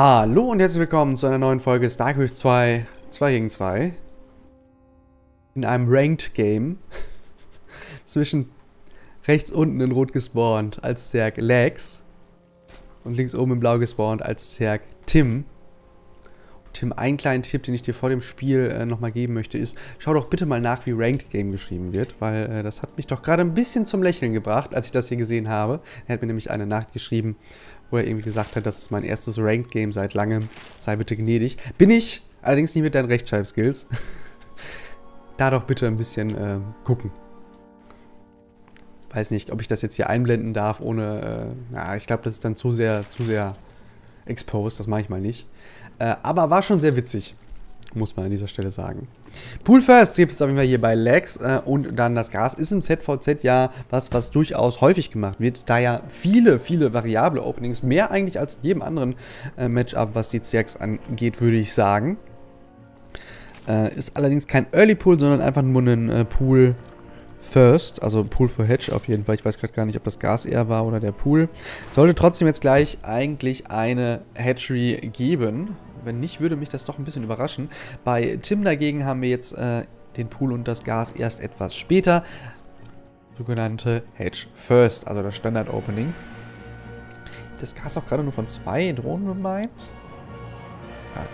Hallo und herzlich willkommen zu einer neuen Folge StarCraft 2 2 gegen 2 in einem Ranked Game zwischen rechts unten in Rot gespawnt als Zerg Lex und links oben in Blau gespawnt als Zerg Tim. Tim, einen kleinen Tipp, den ich dir vor dem Spiel äh, nochmal geben möchte, ist, schau doch bitte mal nach, wie Ranked Game geschrieben wird, weil äh, das hat mich doch gerade ein bisschen zum Lächeln gebracht, als ich das hier gesehen habe. Er hat mir nämlich eine Nacht geschrieben, wo er irgendwie gesagt hat, das ist mein erstes Ranked Game seit langem, sei bitte gnädig. Bin ich, allerdings nicht mit deinen Rechtschreibskills. da doch bitte ein bisschen äh, gucken. Weiß nicht, ob ich das jetzt hier einblenden darf, ohne, äh, ja, ich glaube, das ist dann zu sehr, zu sehr exposed, das mache ich mal nicht. Äh, aber war schon sehr witzig, muss man an dieser Stelle sagen. Pool First gibt es auf jeden Fall hier bei Lex äh, und dann das Gas ist im ZVZ ja was, was durchaus häufig gemacht wird, da ja viele, viele variable Openings, mehr eigentlich als in jedem anderen äh, Matchup, was die Zergs angeht, würde ich sagen. Äh, ist allerdings kein Early Pool, sondern einfach nur ein äh, Pool First, also Pool for Hedge auf jeden Fall. Ich weiß gerade gar nicht, ob das Gas eher war oder der Pool. Sollte trotzdem jetzt gleich eigentlich eine Hatchery geben. Wenn nicht, würde mich das doch ein bisschen überraschen. Bei Tim dagegen haben wir jetzt äh, den Pool und das Gas erst etwas später. Sogenannte Hedge First, also das Standard Opening. Das Gas auch gerade nur von zwei Drohnen gemeint.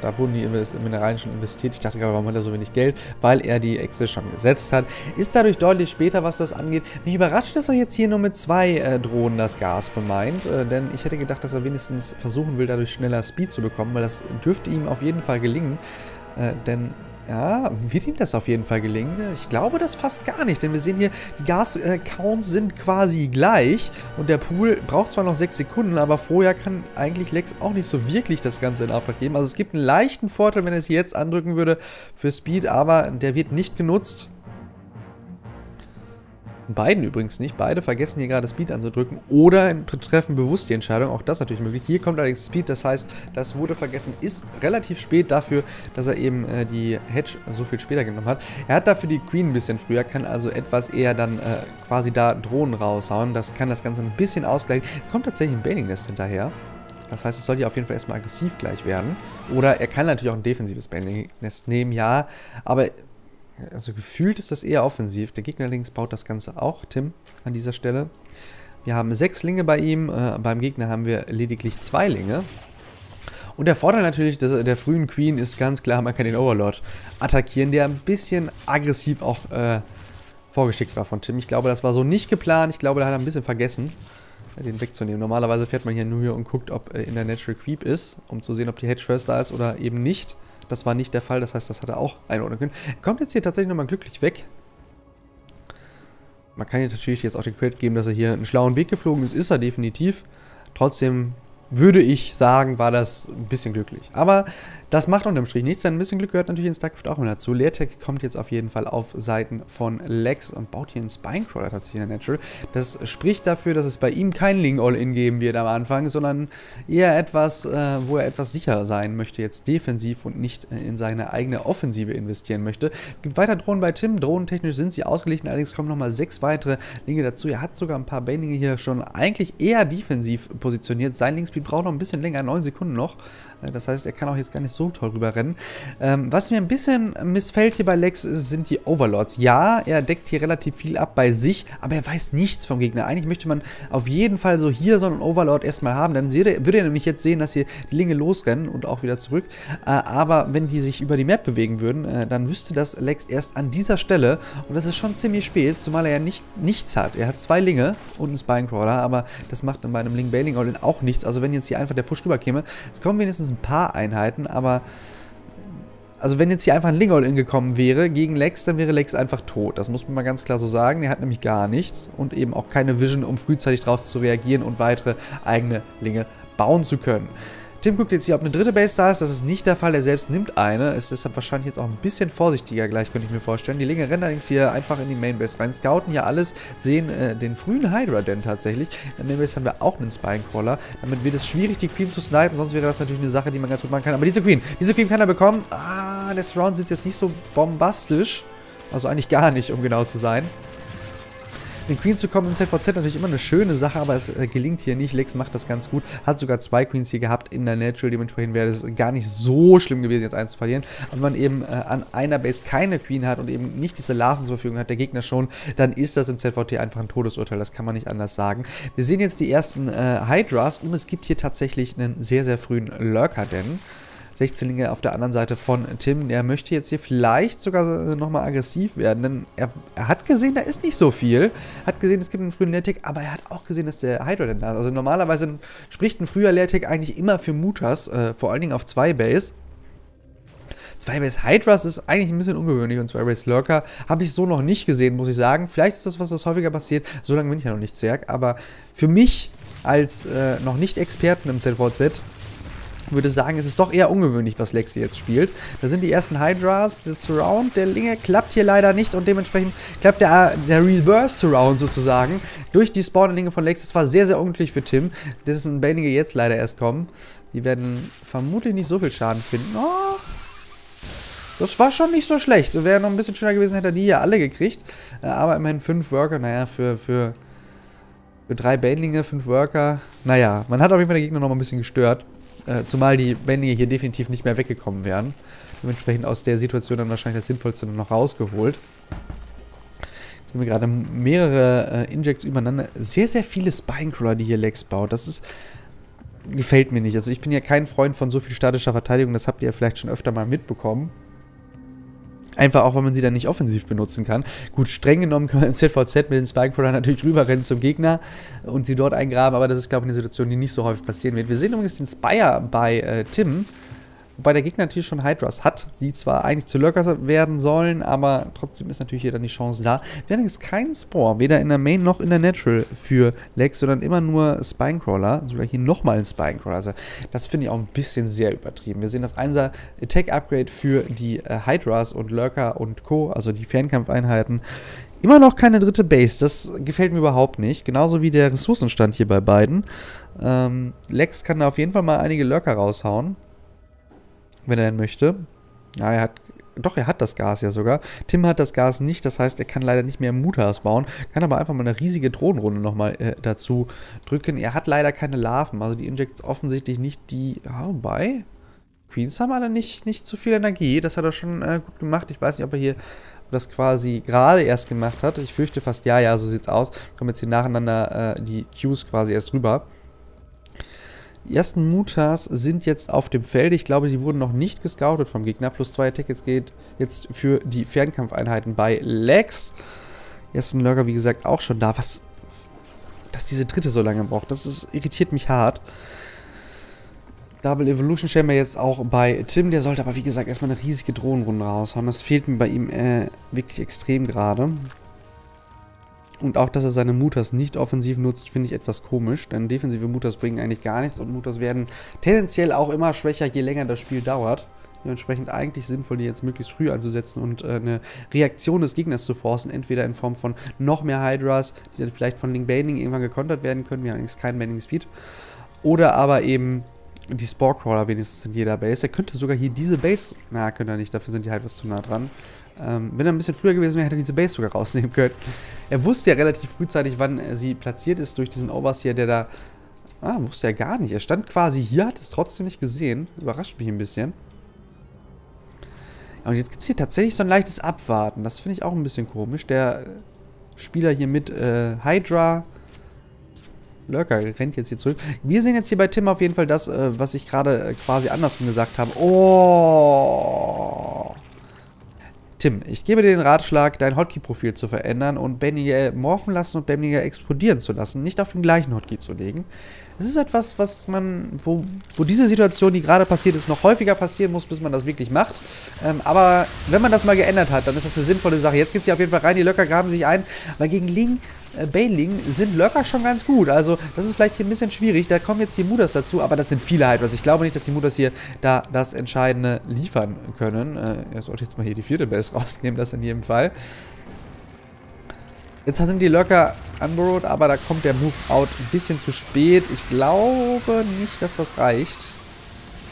Da wurden die Mineralien schon investiert. Ich dachte gerade, warum hat er so wenig Geld? Weil er die Excel schon gesetzt hat. Ist dadurch deutlich später, was das angeht. Mich überrascht, dass er jetzt hier nur mit zwei äh, Drohnen das Gas bemeint. Äh, denn ich hätte gedacht, dass er wenigstens versuchen will, dadurch schneller Speed zu bekommen. Weil das dürfte ihm auf jeden Fall gelingen. Äh, denn ja, wird ihm das auf jeden Fall gelingen? Ich glaube das fast gar nicht, denn wir sehen hier, die Gas-Counts sind quasi gleich und der Pool braucht zwar noch 6 Sekunden, aber vorher kann eigentlich Lex auch nicht so wirklich das Ganze in Auftrag geben. Also es gibt einen leichten Vorteil, wenn er es jetzt andrücken würde für Speed, aber der wird nicht genutzt. Beiden übrigens nicht. Beide vergessen hier gerade Speed anzudrücken oder treffen bewusst die Entscheidung. Auch das natürlich möglich. Hier kommt allerdings Speed, das heißt, das wurde vergessen, ist relativ spät dafür, dass er eben äh, die Hedge so viel später genommen hat. Er hat dafür die Queen ein bisschen früher, kann also etwas eher dann äh, quasi da Drohnen raushauen. Das kann das Ganze ein bisschen ausgleichen. Kommt tatsächlich ein Bailing Nest hinterher. Das heißt, es soll hier auf jeden Fall erstmal aggressiv gleich werden. Oder er kann natürlich auch ein defensives Bailing Nest nehmen, ja. Aber also gefühlt ist das eher offensiv. Der Gegner links baut das Ganze auch, Tim, an dieser Stelle. Wir haben sechs Linge bei ihm, äh, beim Gegner haben wir lediglich zwei Linge. Und der Vorteil natürlich des, der frühen Queen ist ganz klar, man kann den Overlord attackieren, der ein bisschen aggressiv auch äh, vorgeschickt war von Tim. Ich glaube, das war so nicht geplant. Ich glaube, da hat er ein bisschen vergessen, den wegzunehmen. Normalerweise fährt man hier nur hier und guckt, ob äh, in der Natural Creep ist, um zu sehen, ob die Hedge First da ist oder eben nicht. Das war nicht der Fall, das heißt, das hat er auch einordnen können. Er kommt jetzt hier tatsächlich nochmal glücklich weg. Man kann hier natürlich jetzt auch den Credit geben, dass er hier einen schlauen Weg geflogen ist. Ist er definitiv. Trotzdem würde ich sagen, war das ein bisschen glücklich. Aber das macht unterm Strich nichts, denn ein bisschen Glück gehört natürlich in StarCraft auch mal dazu. Leertech kommt jetzt auf jeden Fall auf Seiten von Lex und baut hier einen Spinecrawler tatsächlich in der Natural. Das spricht dafür, dass es bei ihm kein Ling All-In geben wird am Anfang, sondern eher etwas, äh, wo er etwas sicher sein möchte, jetzt defensiv und nicht äh, in seine eigene Offensive investieren möchte. Es gibt weiter Drohnen bei Tim. Drohnentechnisch sind sie ausgeglichen, allerdings kommen nochmal sechs weitere Linge dazu. Er hat sogar ein paar Banelinge hier schon eigentlich eher defensiv positioniert. Sein Linkspeed braucht noch ein bisschen länger, neun Sekunden noch. Äh, das heißt, er kann auch jetzt gar nicht so toll rüberrennen. Ähm, was mir ein bisschen missfällt hier bei Lex, sind die Overlords. Ja, er deckt hier relativ viel ab bei sich, aber er weiß nichts vom Gegner. Eigentlich möchte man auf jeden Fall so hier so einen Overlord erstmal haben. Dann würde er nämlich jetzt sehen, dass hier die Linge losrennen und auch wieder zurück. Äh, aber wenn die sich über die Map bewegen würden, äh, dann wüsste das Lex erst an dieser Stelle. Und das ist schon ziemlich spät, zumal er ja nicht, nichts hat. Er hat zwei Linge und einen Spinecrawler, aber das macht dann bei einem Link Bailing All auch nichts. Also wenn jetzt hier einfach der Push rüber käme, es kommen wenigstens ein paar Einheiten, aber also wenn jetzt hier einfach ein Lingol gekommen wäre gegen Lex, dann wäre Lex einfach tot. Das muss man mal ganz klar so sagen. Er hat nämlich gar nichts und eben auch keine Vision, um frühzeitig darauf zu reagieren und weitere eigene Linge bauen zu können. Tim guckt jetzt hier, ob eine dritte Base da ist. Das ist nicht der Fall. Er selbst nimmt eine. Ist deshalb wahrscheinlich jetzt auch ein bisschen vorsichtiger gleich, könnte ich mir vorstellen. Die Linge rennen allerdings hier einfach in die Main Base rein. Scouten hier alles, sehen äh, den frühen Hydra denn tatsächlich. In der Main Base haben wir auch einen Spinecrawler. Damit wird es schwierig, die Queen zu snipen. Sonst wäre das natürlich eine Sache, die man ganz gut machen kann. Aber diese Queen, diese Queen kann er bekommen. Ah, der Surround sitzt jetzt nicht so bombastisch. Also eigentlich gar nicht, um genau zu sein. Den Queen zu kommen im ZVZ natürlich immer eine schöne Sache, aber es äh, gelingt hier nicht. Lex macht das ganz gut. Hat sogar zwei Queens hier gehabt in der Natural. Dementsprechend wäre es gar nicht so schlimm gewesen, jetzt eins zu verlieren. Aber wenn man eben äh, an einer Base keine Queen hat und eben nicht diese Larven zur Verfügung hat, der Gegner schon, dann ist das im ZVT einfach ein Todesurteil. Das kann man nicht anders sagen. Wir sehen jetzt die ersten äh, Hydras und es gibt hier tatsächlich einen sehr, sehr frühen Lurker, denn 16-Linge auf der anderen Seite von Tim. Der möchte jetzt hier vielleicht sogar äh, nochmal aggressiv werden, denn er, er, hat gesehen, da ist nicht so viel. Hat gesehen, es gibt einen frühen Leertick, aber er hat auch gesehen, dass der Hydra denn da ist. Also normalerweise spricht ein früher Leertick eigentlich immer für Mutas, äh, vor allen Dingen auf 2 Base. 2 Base Hydras ist eigentlich ein bisschen ungewöhnlich und 2 Base Lurker habe ich so noch nicht gesehen, muss ich sagen. Vielleicht ist das was, das häufiger passiert. So lange bin ich ja noch nicht Zerg, aber für mich als äh, noch nicht Experten im ZVZ würde sagen, es ist doch eher ungewöhnlich, was Lexi jetzt spielt. Da sind die ersten Hydras, das Surround der Linge klappt hier leider nicht und dementsprechend klappt der, der Reverse Surround sozusagen durch die Spawn-Linge von Lexi. Das war sehr, sehr unglücklich für Tim, dessen Banige jetzt leider erst kommen. Die werden vermutlich nicht so viel Schaden finden. Oh, das war schon nicht so schlecht. Wäre noch ein bisschen schöner gewesen, hätte er die hier alle gekriegt. Äh, aber immerhin fünf Worker, naja, für, für, für drei Banelinge, fünf Worker. Naja, man hat auf jeden Fall den Gegner noch mal ein bisschen gestört. Äh, zumal die Bändige hier definitiv nicht mehr weggekommen wären. Dementsprechend aus der Situation dann wahrscheinlich das Sinnvollste noch rausgeholt. Jetzt haben wir gerade mehrere äh, Injects übereinander. Sehr, sehr viele Spinecrawler, die hier Lex baut. Das ist... Gefällt mir nicht. Also ich bin ja kein Freund von so viel statischer Verteidigung. Das habt ihr ja vielleicht schon öfter mal mitbekommen. Einfach auch, weil man sie dann nicht offensiv benutzen kann. Gut, streng genommen kann man im ZVZ mit den Spike natürlich rüberrennen zum Gegner und sie dort eingraben, aber das ist, glaube ich, eine Situation, die nicht so häufig passieren wird. Wir sehen übrigens den Spire bei äh, Tim. Wobei der Gegner natürlich schon Hydras hat, die zwar eigentlich zu Lurkers werden sollen, aber trotzdem ist natürlich hier dann die Chance da. Wir haben allerdings keinen Spore, weder in der Main noch in der Natural für Lex, sondern immer nur Spinecrawler. Sogar hier nochmal ein Spinecrawler. Also das finde ich auch ein bisschen sehr übertrieben. Wir sehen das 1er Attack Upgrade für die äh, Hydras und Lurker und Co., also die Fernkampfeinheiten. Immer noch keine dritte Base, das gefällt mir überhaupt nicht. Genauso wie der Ressourcenstand hier bei beiden. Ähm, Lex kann da auf jeden Fall mal einige Lurker raushauen wenn er denn möchte. Ja, er hat doch, er hat das Gas ja sogar. Tim hat das Gas nicht, das heißt, er kann leider nicht mehr Mutas bauen, kann aber einfach mal eine riesige Drohnenrunde nochmal äh, dazu drücken. Er hat leider keine Larven, also die Injects offensichtlich nicht die... Ja, wobei... Queens haben alle nicht, nicht zu viel Energie, das hat er schon äh, gut gemacht. Ich weiß nicht, ob er hier das quasi gerade erst gemacht hat. Ich fürchte fast, ja, ja, so sieht's aus. Kommen jetzt hier nacheinander äh, die Qs quasi erst rüber. Die ersten Mutas sind jetzt auf dem Feld. Ich glaube, sie wurden noch nicht gescoutet vom Gegner. Plus zwei Tickets geht jetzt für die Fernkampfeinheiten bei Lex. Ersten Lurker, wie gesagt, auch schon da. Was, dass diese dritte so lange braucht, das ist, irritiert mich hart. Double Evolution Chamber jetzt auch bei Tim. Der sollte aber, wie gesagt, erstmal eine riesige Drohnenrunde raushauen. Das fehlt mir bei ihm äh, wirklich extrem gerade. Und auch, dass er seine Mutas nicht offensiv nutzt, finde ich etwas komisch, denn defensive Mutas bringen eigentlich gar nichts und Mutas werden tendenziell auch immer schwächer, je länger das Spiel dauert. Dementsprechend eigentlich sinnvoll, die jetzt möglichst früh anzusetzen und äh, eine Reaktion des Gegners zu forcen, entweder in Form von noch mehr Hydras, die dann vielleicht von Link Baning irgendwann gekontert werden können, wir haben allerdings keinen Baning Speed, oder aber eben die Sporecrawler wenigstens in jeder Base. Er könnte sogar hier diese Base, na, könnte er nicht, dafür sind die Hydras zu nah dran. Ähm, wenn er ein bisschen früher gewesen wäre, hätte er diese Base sogar rausnehmen können. Er wusste ja relativ frühzeitig, wann sie platziert ist durch diesen Overseer, der da... Ah, wusste er gar nicht. Er stand quasi hier, hat es trotzdem nicht gesehen. Überrascht mich ein bisschen. Und jetzt gibt es hier tatsächlich so ein leichtes Abwarten. Das finde ich auch ein bisschen komisch. Der Spieler hier mit äh, Hydra... Lurker rennt jetzt hier zurück. Wir sehen jetzt hier bei Tim auf jeden Fall das, äh, was ich gerade äh, quasi andersrum gesagt habe. Oh! Tim, ich gebe dir den Ratschlag, dein Hotkey-Profil zu verändern und Benninger morphen lassen und Benninger explodieren zu lassen, nicht auf den gleichen Hotkey zu legen. Das ist etwas, was man, wo, wo diese Situation, die gerade passiert ist, noch häufiger passieren muss, bis man das wirklich macht. Ähm, aber wenn man das mal geändert hat, dann ist das eine sinnvolle Sache. Jetzt geht es hier auf jeden Fall rein, die Löcker graben sich ein, weil gegen Ling äh, Bailing sind Lurker schon ganz gut. Also, das ist vielleicht hier ein bisschen schwierig. Da kommen jetzt die Mudas dazu, aber das sind viele halt. Also, ich glaube nicht, dass die Mudas hier da das Entscheidende liefern können. Äh, ich sollte jetzt mal hier die vierte Base rausnehmen, das in jedem Fall. Jetzt sind die Lurker unborrowed, aber da kommt der Move-Out ein bisschen zu spät. Ich glaube nicht, dass das reicht.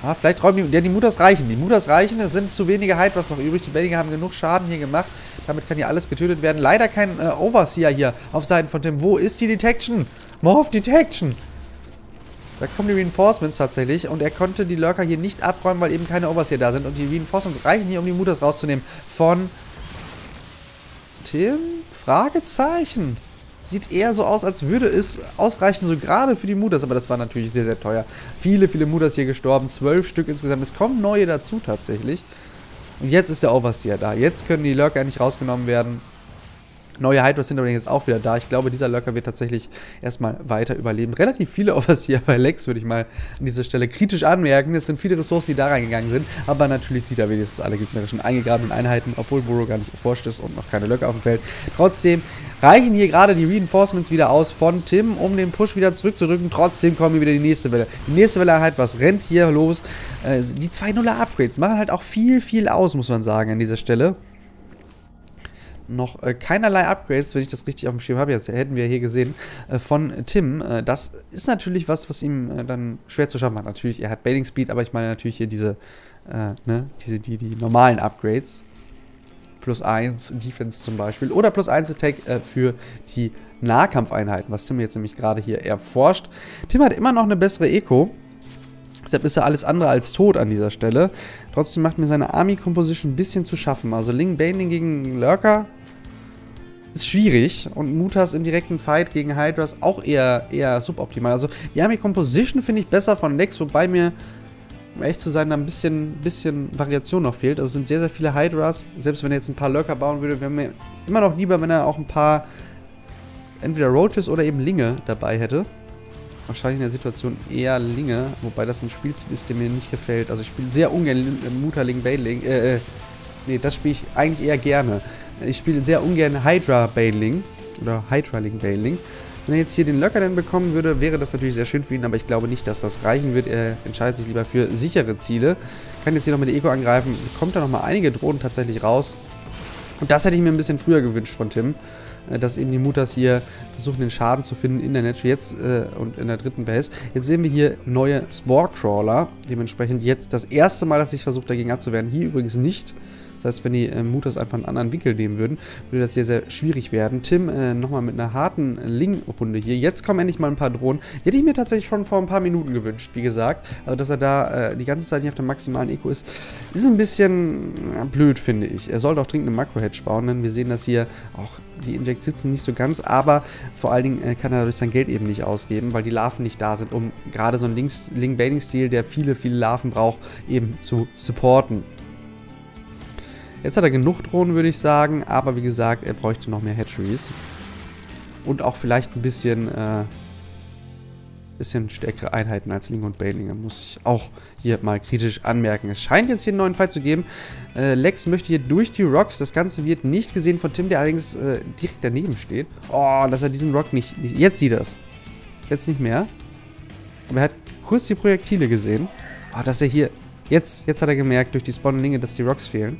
Ah, vielleicht räumen die... Ja, die Mutters reichen. Die Mutters reichen. Es sind zu wenige was noch übrig. Die Bellinger haben genug Schaden hier gemacht. Damit kann hier alles getötet werden. Leider kein äh, Overseer hier auf Seiten von Tim. Wo ist die Detection? Morph Detection! Da kommen die Reinforcements tatsächlich. Und er konnte die Lurker hier nicht abräumen, weil eben keine Overseer da sind. Und die Reinforcements reichen hier, um die Mutters rauszunehmen. Von... Tim? Fragezeichen. Sieht eher so aus, als würde es ausreichen, so gerade für die Mutters. Aber das war natürlich sehr, sehr teuer. Viele, viele Mutters hier gestorben. Zwölf Stück insgesamt. Es kommen neue dazu tatsächlich. Und jetzt ist der Overseer da. Jetzt können die Lurker nicht rausgenommen werden. Neue Hydras sind übrigens auch wieder da. Ich glaube, dieser Lurker wird tatsächlich erstmal weiter überleben. Relativ viele Overseer bei Lex würde ich mal an dieser Stelle kritisch anmerken. Es sind viele Ressourcen, die da reingegangen sind. Aber natürlich sieht er wenigstens alle gegnerischen eingegrabenen Einheiten, obwohl Burrow gar nicht erforscht ist und noch keine Lurker auf dem Feld. Trotzdem reichen hier gerade die Reinforcements wieder aus von Tim, um den Push wieder zurückzudrücken. Trotzdem kommen hier wieder die nächste Welle. Die nächste Welle halt, was rennt hier los? Äh, die 2-0er Upgrades machen halt auch viel, viel aus, muss man sagen, an dieser Stelle noch äh, keinerlei Upgrades, wenn ich das richtig auf dem Schirm habe. Jetzt hätten wir hier gesehen äh, von Tim. Äh, das ist natürlich was, was ihm äh, dann schwer zu schaffen macht. Natürlich, er hat Bailing Speed, aber ich meine natürlich hier diese, äh, ne, diese die, die normalen Upgrades. Plus 1 Defense zum Beispiel. Oder plus 1 Attack für die Nahkampfeinheiten, was Tim jetzt nämlich gerade hier erforscht. Tim hat immer noch eine bessere Eco. Deshalb ist er alles andere als tot an dieser Stelle. Trotzdem macht mir seine Army-Composition ein bisschen zu schaffen. Also Ling Baning gegen Lurker ist schwierig. Und Mutas im direkten Fight gegen Hydras auch eher, eher suboptimal. Also die Army-Composition finde ich besser von Lex, wobei mir, um ehrlich zu sein, da ein bisschen, bisschen Variation noch fehlt. Also es sind sehr, sehr viele Hydras. Selbst wenn er jetzt ein paar Lurker bauen würde, wäre mir immer noch lieber, wenn er auch ein paar entweder Roaches oder eben Linge dabei hätte wahrscheinlich in der Situation eher Linge, wobei das ein Spielstil ist, der mir nicht gefällt. Also ich spiele sehr ungern Mutterling Bailing. Äh, äh, nee, das spiele ich eigentlich eher gerne. Ich spiele sehr ungern Hydra Bailing oder Hydraling Bailing. Wenn er jetzt hier den Löcker dann bekommen würde, wäre das natürlich sehr schön für ihn, aber ich glaube nicht, dass das reichen wird. Er entscheidet sich lieber für sichere Ziele. Kann jetzt hier noch mit Eco angreifen. Kommt da nochmal einige Drohnen tatsächlich raus. Und das hätte ich mir ein bisschen früher gewünscht von Tim. Äh, dass eben die Mutters hier versuchen, den Schaden zu finden in der Nature jetzt äh, und in der dritten Base. Jetzt sehen wir hier neue Spore-Crawler. Dementsprechend jetzt das erste Mal, dass ich versuche, dagegen abzuwehren. Hier übrigens nicht. Das heißt, wenn die äh, Mutas einfach einen anderen Winkel nehmen würden, würde das sehr, sehr schwierig werden. Tim äh, nochmal mit einer harten Ling-Runde hier. Jetzt kommen endlich mal ein paar Drohnen. Die hätte ich mir tatsächlich schon vor ein paar Minuten gewünscht, wie gesagt. Also, dass er da äh, die ganze Zeit nicht auf der maximalen Eco ist, ist ein bisschen äh, blöd, finde ich. Er sollte auch dringend eine Makro-Hedge bauen, denn wir sehen, dass hier auch die Inject sitzen nicht so ganz, aber vor allen Dingen äh, kann er dadurch sein Geld eben nicht ausgeben, weil die Larven nicht da sind, um gerade so einen Link-Baiting-Stil, der viele, viele Larven braucht, eben zu supporten. Jetzt hat er genug Drohnen, würde ich sagen. Aber wie gesagt, er bräuchte noch mehr Hatcheries. Und auch vielleicht ein bisschen, äh, bisschen stärkere Einheiten als Ling und Bailinger. Muss ich auch hier mal kritisch anmerken. Es scheint jetzt hier einen neuen Fight zu geben. Äh, Lex möchte hier durch die Rocks. Das Ganze wird nicht gesehen von Tim, der allerdings äh, direkt daneben steht. Oh, dass er diesen Rock nicht, nicht... Jetzt sieht er es. Jetzt nicht mehr. Aber er hat kurz die Projektile gesehen. Oh, dass er hier... Jetzt, jetzt hat er gemerkt durch die Spawnlinge, dass die Rocks fehlen.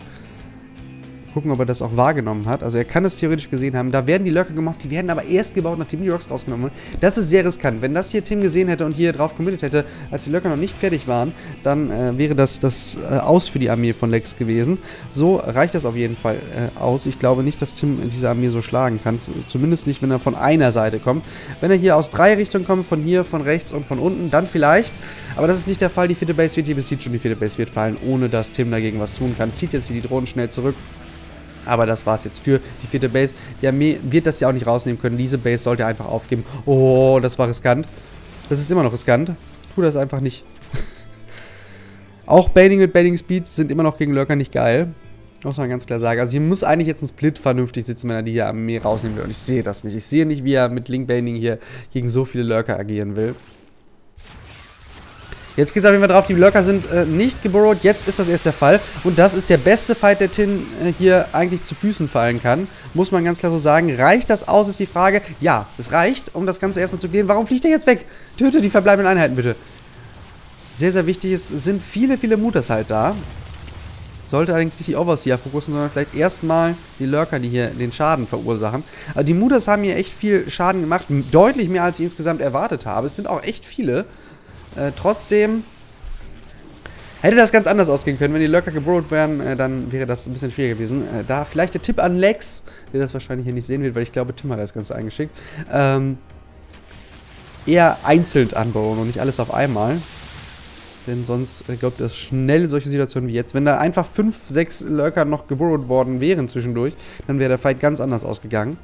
Gucken, ob er das auch wahrgenommen hat. Also er kann es theoretisch gesehen haben. Da werden die Lurker gemacht, die werden aber erst gebaut, nachdem die Rocks rausgenommen wurden. Das ist sehr riskant. Wenn das hier Tim gesehen hätte und hier drauf committed hätte, als die Lurker noch nicht fertig waren, dann äh, wäre das das äh, Aus für die Armee von Lex gewesen. So reicht das auf jeden Fall äh, aus. Ich glaube nicht, dass Tim diese Armee so schlagen kann. Zumindest nicht, wenn er von einer Seite kommt. Wenn er hier aus drei Richtungen kommt, von hier, von rechts und von unten, dann vielleicht. Aber das ist nicht der Fall. Die vierte Base wird hier besiegt schon. Die vierte Base wird fallen, ohne dass Tim dagegen was tun kann. Zieht jetzt hier die Drohnen schnell zurück. Aber das war es jetzt für die vierte Base. Die Armee wird das ja auch nicht rausnehmen können. Diese Base sollte einfach aufgeben. Oh, das war riskant. Das ist immer noch riskant. Tu das einfach nicht. auch Baiting mit Baiting Speed sind immer noch gegen Lurker nicht geil. Muss man ganz klar sagen. Also hier muss eigentlich jetzt ein Split vernünftig sitzen, wenn er die hier Armee rausnehmen will. Und ich sehe das nicht. Ich sehe nicht, wie er mit Link Baiting hier gegen so viele Lurker agieren will. Jetzt geht es auf jeden Fall drauf, die Lurker sind äh, nicht geborrowt. Jetzt ist das erst der Fall. Und das ist der beste Fight, der Tin äh, hier eigentlich zu Füßen fallen kann. Muss man ganz klar so sagen. Reicht das aus, ist die Frage. Ja, es reicht, um das Ganze erstmal zu gehen. Warum fliegt er jetzt weg? Töte die verbleibenden Einheiten, bitte. Sehr, sehr wichtig. Es sind viele, viele Mutas halt da. Sollte allerdings nicht die Overseer fokussen, sondern vielleicht erstmal die Lurker, die hier den Schaden verursachen. Aber die Mutas haben hier echt viel Schaden gemacht. Deutlich mehr, als ich insgesamt erwartet habe. Es sind auch echt viele. Äh, trotzdem Hätte das ganz anders ausgehen können. Wenn die Lurker geborrowt wären, äh, dann wäre das ein bisschen schwieriger gewesen. Äh, da vielleicht der Tipp an Lex, der das wahrscheinlich hier nicht sehen wird, weil ich glaube, Tim hat das Ganze eingeschickt. Ähm, eher einzeln anbauen und nicht alles auf einmal. Denn sonst äh, glaubt das schnell solche Situationen wie jetzt. Wenn da einfach 5, 6 Lurker noch geborrowt worden wären zwischendurch, dann wäre der Fight ganz anders ausgegangen.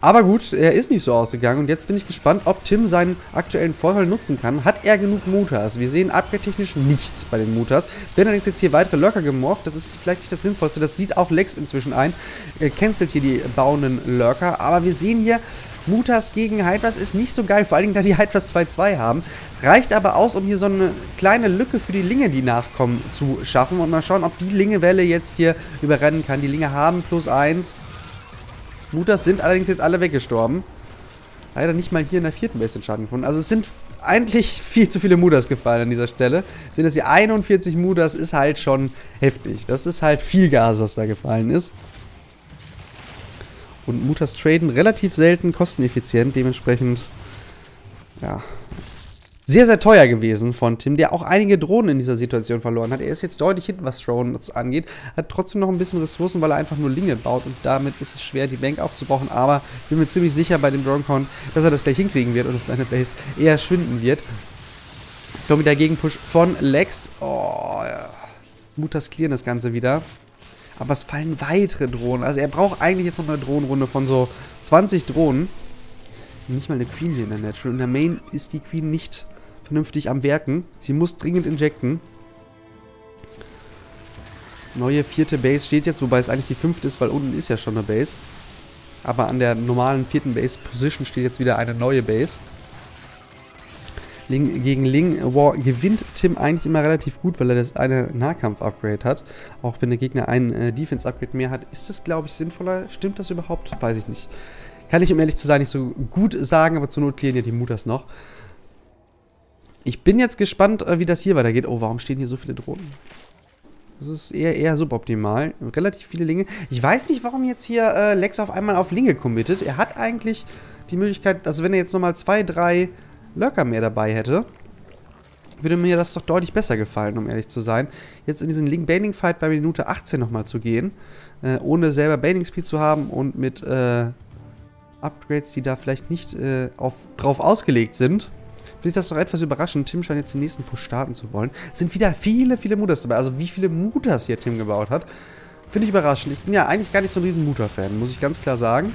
Aber gut, er ist nicht so ausgegangen und jetzt bin ich gespannt, ob Tim seinen aktuellen Vorteil nutzen kann. Hat er genug Mutas? Wir sehen upgrade-technisch nichts bei den Mutas. Wenn allerdings jetzt hier weitere Lurker gemorpht, das ist vielleicht nicht das Sinnvollste. Das sieht auch Lex inzwischen ein. Er cancelt hier die bauenden Lurker. Aber wir sehen hier, Mutas gegen Hydras ist nicht so geil, vor allen Dingen, da die Hydras 2-2 haben. Reicht aber aus, um hier so eine kleine Lücke für die Linge, die nachkommen, zu schaffen. Und mal schauen, ob die Lingewelle jetzt hier überrennen kann. Die Linge haben plus 1. Mutas sind allerdings jetzt alle weggestorben. Leider nicht mal hier in der vierten Base den Schaden gefunden. Also es sind eigentlich viel zu viele Mudas gefallen an dieser Stelle. Sind das hier 41 Mudas, ist halt schon heftig. Das ist halt viel Gas, was da gefallen ist. Und Mutas traden relativ selten kosteneffizient, dementsprechend, ja, sehr, sehr teuer gewesen von Tim, der auch einige Drohnen in dieser Situation verloren hat. Er ist jetzt deutlich hinten, was Drones angeht, hat trotzdem noch ein bisschen Ressourcen, weil er einfach nur Linge baut und damit ist es schwer, die Bank aufzubrauchen. Aber ich bin mir ziemlich sicher bei dem Drone-Count, dass er das gleich hinkriegen wird und dass seine Base eher schwinden wird. Jetzt kommt wieder Gegenpush von Lex. Oh, ja. Mutas clearen das Ganze wieder. Aber es fallen weitere Drohnen. Also er braucht eigentlich jetzt noch eine Drohnenrunde von so 20 Drohnen. Nicht mal eine Queen hier in der Natural. In der Main ist die Queen nicht vernünftig am Werken. Sie muss dringend injecten. Neue vierte Base steht jetzt, wobei es eigentlich die fünfte ist, weil unten ist ja schon eine Base. Aber an der normalen vierten Base Position steht jetzt wieder eine neue Base. Ling gegen Ling War gewinnt Tim eigentlich immer relativ gut, weil er das eine Nahkampf-Upgrade hat. Auch wenn der Gegner ein äh, Defense-Upgrade mehr hat, ist das, glaube ich, sinnvoller. Stimmt das überhaupt? Weiß ich nicht. Kann ich, um ehrlich zu sein, nicht so gut sagen, aber zur Not klären ja die Mutas noch. Ich bin jetzt gespannt, äh, wie das hier weitergeht. Oh, warum stehen hier so viele Drohnen? Das ist eher, eher suboptimal. Relativ viele Linge. Ich weiß nicht, warum jetzt hier äh, Lex auf einmal auf Linge committet. Er hat eigentlich die Möglichkeit, also wenn er jetzt nochmal zwei, drei Lurker mehr dabei hätte, würde mir das doch deutlich besser gefallen, um ehrlich zu sein. Jetzt in diesen Link-Baning-Fight bei Minute 18 nochmal zu gehen, äh, ohne selber Baning-Speed zu haben und mit äh, Upgrades, die da vielleicht nicht äh, auf, drauf ausgelegt sind finde ich das doch etwas überraschend. Tim scheint jetzt den nächsten Push starten zu wollen. Es sind wieder viele, viele Mutas dabei. Also wie viele Mutas hier Tim gebaut hat, finde ich überraschend. Ich bin ja eigentlich gar nicht so ein riesen Mutter-Fan, muss ich ganz klar sagen.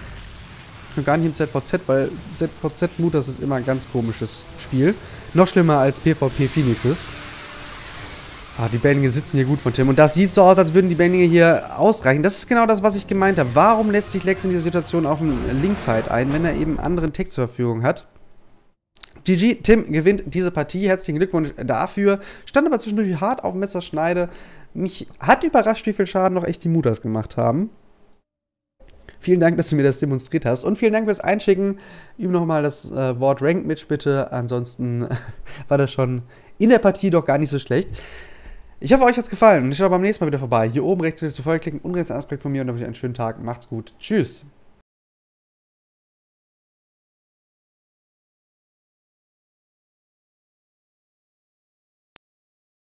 Schon gar nicht im ZVZ, weil ZVZ Mutas ist immer ein ganz komisches Spiel. Noch schlimmer als PvP Phoenix ist. Ah, die Bandlinge sitzen hier gut von Tim. Und das sieht so aus, als würden die Bandlinge hier ausreichen. Das ist genau das, was ich gemeint habe. Warum lässt sich Lex in dieser Situation auf einen Linkfight ein, wenn er eben anderen Text zur Verfügung hat? GG, Tim gewinnt diese Partie. Herzlichen Glückwunsch dafür. Stand aber zwischendurch hart auf Messerschneide. Mich hat überrascht, wie viel Schaden noch echt die Mutas gemacht haben. Vielen Dank, dass du mir das demonstriert hast. Und vielen Dank fürs Einschicken. Übe nochmal das äh, Wort Rank Mitch bitte. Ansonsten war das schon in der Partie doch gar nicht so schlecht. Ich hoffe, euch hat es gefallen. Und ich schaue beim nächsten Mal wieder vorbei. Hier oben rechts zu Folge klicken und rechts Aspekt von mir. Und dann wünsche ich einen schönen Tag. Macht's gut. Tschüss.